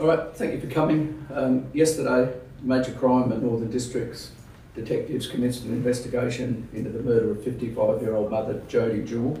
All right, thank you for coming. Um, yesterday, Major Crime at Northern Districts detectives commenced an investigation into the murder of 55-year-old mother Jodie Jewell,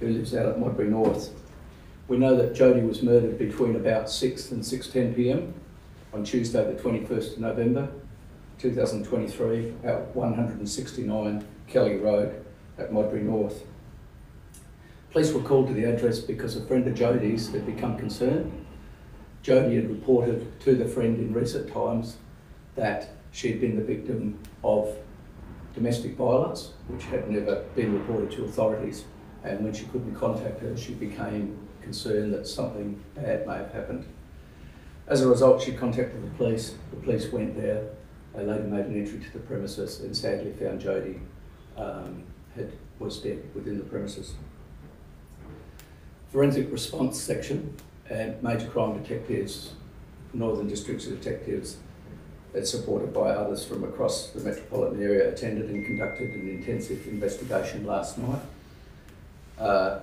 who lives out at Modbury North. We know that Jodie was murdered between about 6 and 6.10 p.m. on Tuesday the 21st of November 2023 at 169 Kelly Road at Modbury North. Police were called to the address because a friend of Jodie's had become concerned. Jodie had reported to the friend in recent times that she'd been the victim of domestic violence, which had never been reported to authorities. And when she couldn't contact her, she became concerned that something bad may have happened. As a result, she contacted the police. The police went there. They later made an entry to the premises and sadly found Jodie um, had, was dead within the premises. Forensic response section and major crime detectives, Northern Districts detectives, that's supported by others from across the metropolitan area, attended and conducted an intensive investigation last night. Uh,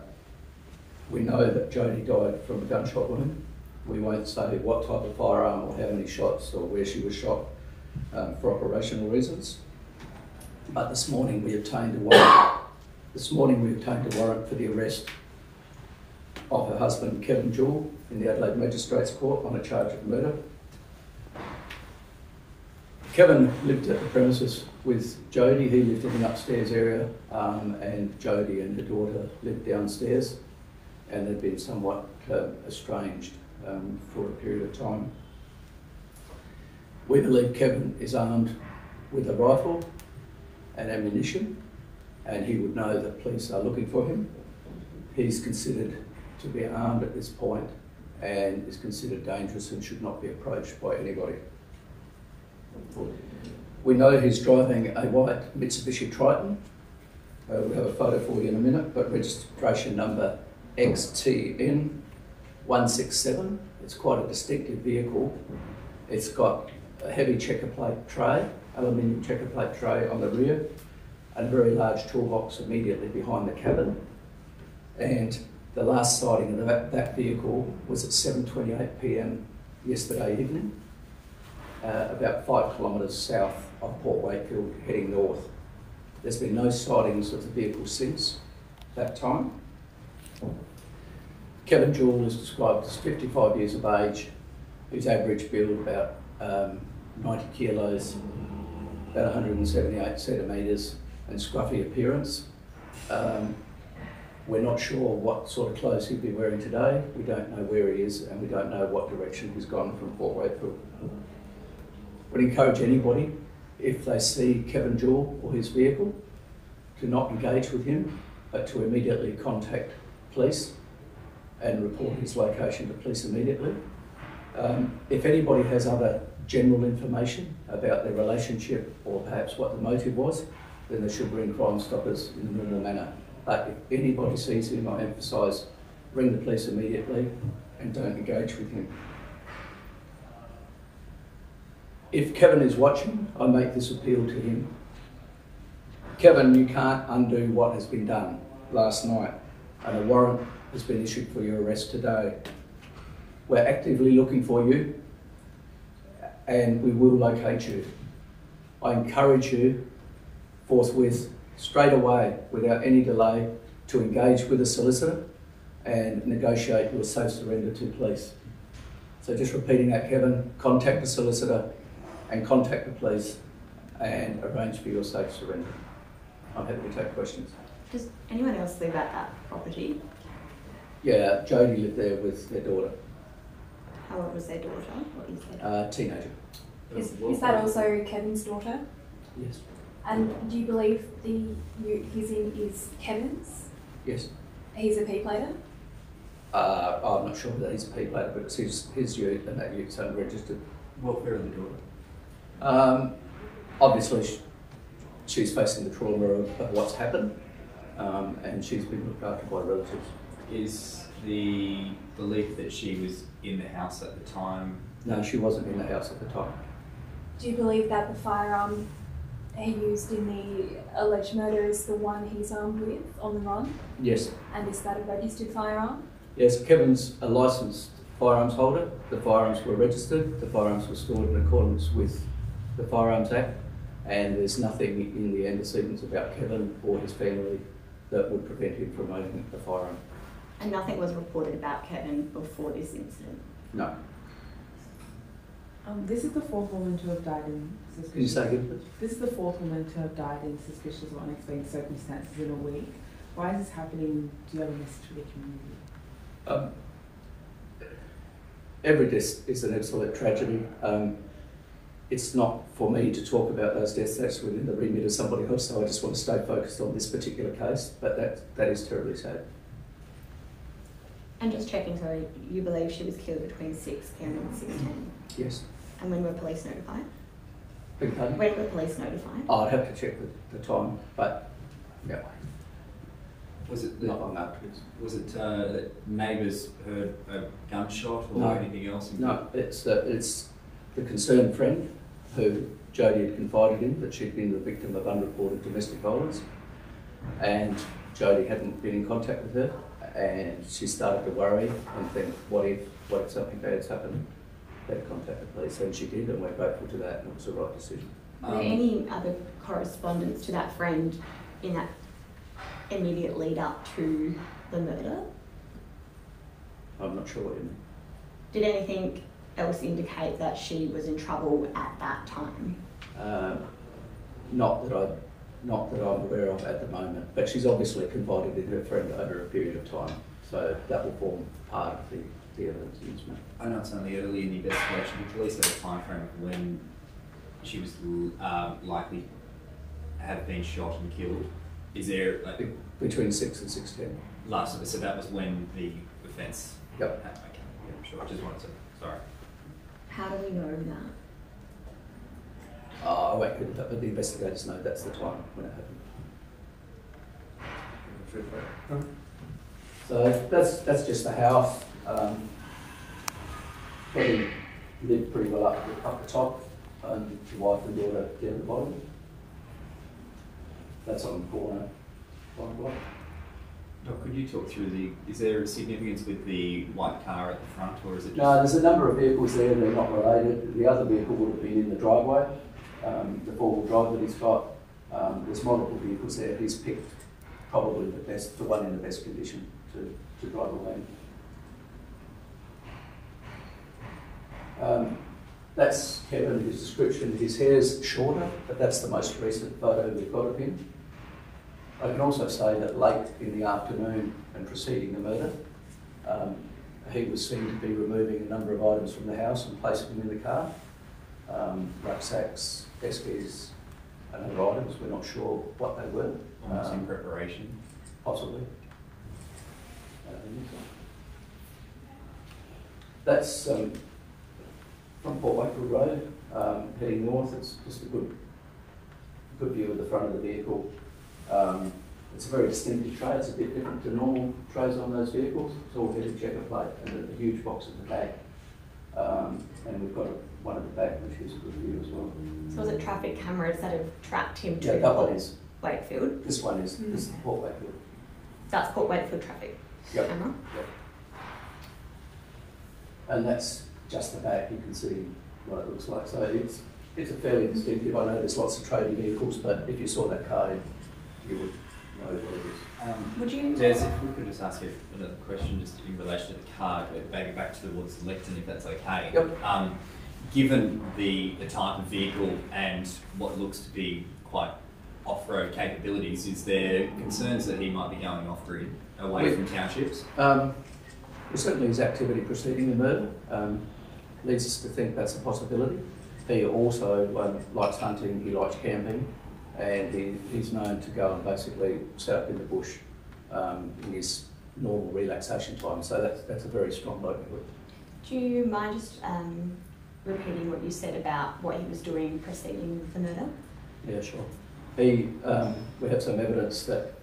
we know that Jodie died from a gunshot wound. We won't say what type of firearm or how many shots or where she was shot um, for operational reasons. But this morning we obtained a warrant. This morning we obtained a warrant for the arrest of her husband Kevin Jewell in the Adelaide Magistrates Court on a charge of murder. Kevin lived at the premises with Jodie. He lived in an upstairs area, um, and Jodie and her daughter lived downstairs, and they'd been somewhat uh, estranged um, for a period of time. We believe Kevin is armed with a rifle and ammunition, and he would know that police are looking for him. He's considered to be armed at this point and is considered dangerous and should not be approached by anybody. We know he's driving a white Mitsubishi Triton. Uh, we'll have a photo for you in a minute, but registration number XTN167. It's quite a distinctive vehicle. It's got a heavy checker plate tray, aluminium checker plate tray on the rear, and a very large toolbox immediately behind the cabin. And the last sighting of that, that vehicle was at 7.28 p.m. yesterday evening uh, about five kilometres south of Port Wakefield, heading north. There's been no sightings of the vehicle since that time. Kevin Jewell is described as 55 years of age, whose average build about um, 90 kilos, about 178 centimetres, and scruffy appearance. Um, we're not sure what sort of clothes he'd be wearing today. We don't know where he is, and we don't know what direction he's gone from Port Wakefield would encourage anybody, if they see Kevin Jewell or his vehicle, to not engage with him, but to immediately contact police and report his location to police immediately. Um, if anybody has other general information about their relationship or perhaps what the motive was, then they should ring Crime Stoppers in a normal manner. But if anybody sees him, I emphasise, ring the police immediately and don't engage with him. if Kevin is watching, I make this appeal to him. Kevin, you can't undo what has been done last night, and a warrant has been issued for your arrest today. We're actively looking for you, and we will locate you. I encourage you forthwith, straight away, without any delay, to engage with a solicitor and negotiate your safe surrender to police. So just repeating that, Kevin, contact a solicitor and contact the police and arrange for your safe surrender. I'm happy to take questions. Does anyone else live at that property? Yeah, Jodie lived there with their daughter, How old was their daughter? What is their daughter? uh, teenager. Is, is that also Kevin's daughter? Yes. And do you believe the ute he's in is Kevin's? Yes. He's a P plater? Uh, I'm not sure that he's a P plater, but it's his, his ute and that ute's unregistered. Welfare of the daughter. Um, obviously, she's facing the trauma of, of what's happened, um, and she's been looked after by relatives. Is the belief that she was in the house at the time? No, she wasn't in the house at the time. Do you believe that the firearm he used in the alleged murder is the one he's armed with on the run? Yes. And is that a registered firearm? Yes, Kevin's a licensed firearms holder, the firearms were registered, the firearms were stored in accordance with the Firearms Act, and there's nothing in the antecedents about Kevin or his family that would prevent him from owning a firearm. And nothing was reported about Kevin before this incident. No. Um, this is the fourth woman to have died in suspicious. Can you say again. This is the fourth woman to have died in suspicious or unexplained circumstances in a week. Why is this happening? Do you have a message for the community? Um, every death is an absolute tragedy. Um, it's not for me to talk about those deaths, that's within the remit of somebody else, so I just want to stay focused on this particular case, but that, that is terribly sad. And just checking, sorry, you believe she was killed between six pm and six ten? Yes. And when were police notified? Beg pardon? When were police notified? I'd have to check the, the time, but, yeah, Was it not the, long afterwards. was it uh, that neighbours heard a gunshot or No. anything else? No, it's, uh, it's the concerned friend who Jodie had confided in that she'd been the victim of unreported domestic violence. And Jodie hadn't been in contact with her and she started to worry and think, what if, what if something bad's happened? Better contact the police and she did and we're grateful to that and it was the right decision. Were there Um, any other correspondence to that friend in that immediate lead up to the murder? I'm not sure what you mean. Did anything else indicate that she was in trouble at that time? Um, not that I, not that I'm aware of at the moment, but she's obviously confided in her friend over a period of time. So that will form part of the, the evidence used, mate. I know it's only early in the investigation, but police have a time frame of when she was um, likely have been shot and killed. Is there like Be- Between six and six ten. last? Of it, so that was when the offence. Yep. happened. Okay, yeah, sure. I just wanted to. Sorry. How do we know that? Oh, I won't get into that, but the investigators know that's the time when it happened. So that's, that's just the house. Um, Kevin lived pretty well up, up the top, and the wife and daughter down the bottom. That's on the corner, corner block. Doc, could you talk through the? Is there a significance with the white car at the front, or is it just? No, there's a number of vehicles there, they're not related. The other vehicle would have been in the driveway, um, the four-wheel drive that he's got. Um, there's multiple vehicles there, he's picked probably the best, the one in the best condition to, to drive away. Um, that's Kevin, his description, his hair's shorter, but that's the most recent photo we've got of him. I can also say that late in the afternoon and preceding the murder, um, he was seen to be removing a number of items from the house and placing them in the car. Um, rucksacks, eskies, and other items. We're not sure what they were. Almost in Um, preparation. Possibly. That's um, from Port Wakefield Road, um, heading north. It's just a good, good view of the front of the vehicle. Um, it's a very distinctive tray. It's a bit different to normal trays on those vehicles. It's all headed checker plate and a huge box at the back. Um, and we've got a, one at the back, which is a good view as well. So was it traffic cameras that have tracked him to Yeah, that Port is. Wakefield? This one is. This is Port Wakefield. That's Port Wakefield traffic Yep. camera. And that's just the back, you can see what it looks like. So it's, it's a fairly distinctive, I know there's lots of trading vehicles, but if you saw that car, you would know what it is. Um, Would you? Des, if we could just ask you another question, just in relation to the car, but maybe back towards Lecton, if that's okay. Yep. Um, given the, the type of vehicle and what looks to be quite off-road capabilities, is there concerns that he might be going off-grid, away We- from townships? Um, well, certainly his activity preceding the murder um, leads us to think that's a possibility. He also um, likes hunting, he likes camping, and he, he's known to go and basically set up in the bush um, in his normal relaxation time. So that's, that's a very strong likelihood. Do you mind just um, repeating what you said about what he was doing preceding the murder? Yeah, sure. He, um, we have some evidence that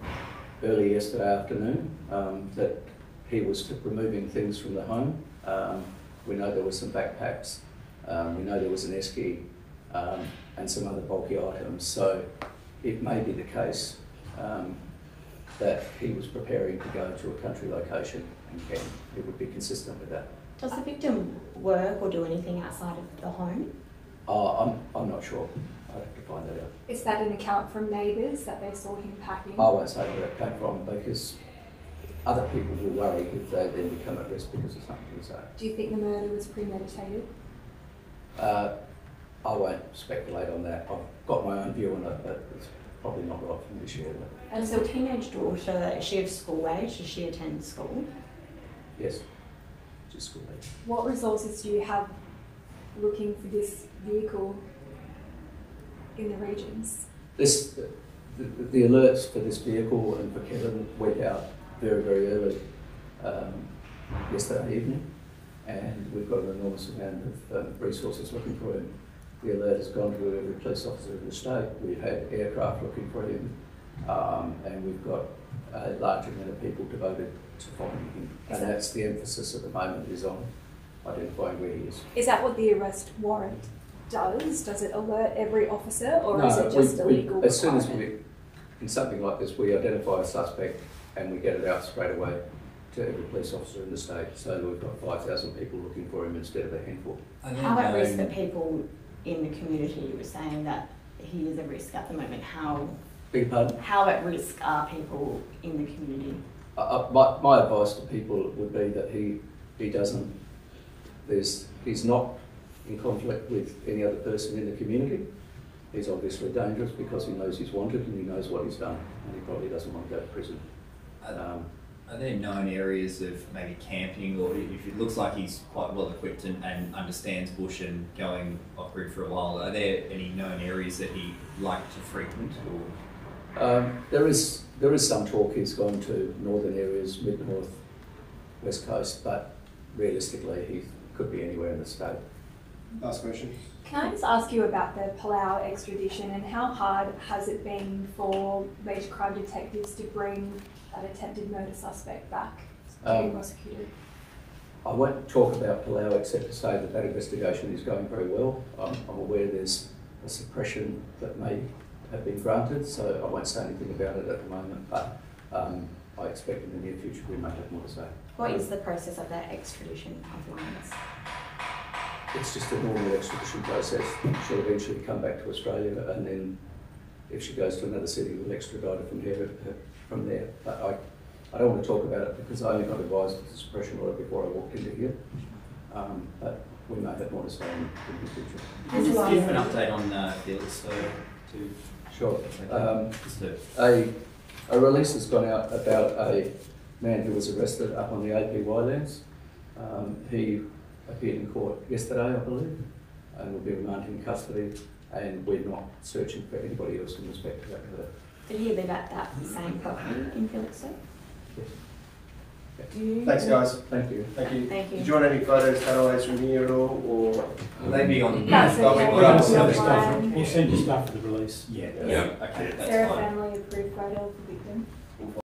early yesterday afternoon um, that he was removing things from the home. Um, we know there were some backpacks. Um, we know there was an esky um, and some other bulky items. So it may be the case um, that he was preparing to go to a country location and camp. It would be consistent with that. Does the victim work or do anything outside of the home? Uh, I'm, I'm not sure. I'd have to find that out. Is that an account from neighbours that they saw him packing? I won't say where it came from because other people will worry if they then become at risk because of something we say. Do you think the murder was premeditated? Uh, I won't speculate on that. I've got my own view on it, but it's probably not right for me to share that. And And so so, teenage daughter, is she of school age? Does she attend school? Yes, just school age. what resources do you have looking for this vehicle in the regions? This, the, the alerts for this vehicle and for Kevin went out very, very early um, yesterday evening, and we've got an enormous amount of um, resources looking for him. The alert has gone to every police officer in the state. We've had aircraft looking for him, um, and we've got a large amount of people devoted to finding him. Is And that- that's the emphasis at the moment is on identifying where he is. Is that what the arrest warrant does? Does it alert every officer or is it just we- a we- legal As soon as requirement? we, in something like this, we identify a suspect and we get it out straight away to every police officer in the state. So we've got five thousand people looking for him instead of a handful. Are there How at risk known- are people in the community? You were saying that he is a risk at the moment. How Beg your pardon? how at risk are people in the community? Uh, uh, my, my advice to people would be that he, he doesn't, there's, he's not in conflict with any other person in the community. He's obviously dangerous because he knows he's wanted and he knows what he's done and he probably doesn't want to go to prison. Are, Um, are there known areas of maybe camping, or if it looks like he's quite well equipped and, and understands bush and going off grid for a while, are there any known areas that he liked to frequent? Or Um, there is there is some talk he's gone to northern areas, mid north, west coast, but realistically he could be anywhere in the state. Last question. Can I just ask you about the Palau extradition and how hard has it been for major crime detectives to bring that attempted murder suspect back to be Um, prosecuted? I won't talk about Palau except to say that that investigation is going very well. I'm, I'm aware there's a suppression that may have been granted, so I won't say anything about it at the moment, but um, I expect in the near future we may have more to say. What is the process of that extradition of Lyons? It's just a normal extradition process. She'll eventually come back to Australia and then if she goes to another city, we'll extradite her from here, from there. But I, I don't want to talk about it because I only got advised of the suppression order before I walked into here. Um, but we may have more to say in, in the future. Can you just give an update on uh, Felix, uh, to Sure. Um, a, a release has gone out about a man who was arrested up on the APY lands. Um, he appeared in court yesterday, I believe, and will be remanded in custody. And we're not searching for anybody else in respect to that murder. Did he live at that same property in Felixstowe? Yes. Do you? Thanks, guys. Thank you. Thank you. Thank Did you. you want any photos, cutaways from here at all, or? will they be on? That's They'll be okay. put up That's on the fine. We'll send you stuff for the release. Yeah, Yeah. yeah, okay, Is that's there a fine. family approved photo of